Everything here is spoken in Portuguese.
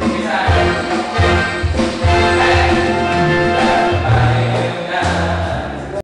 Amém.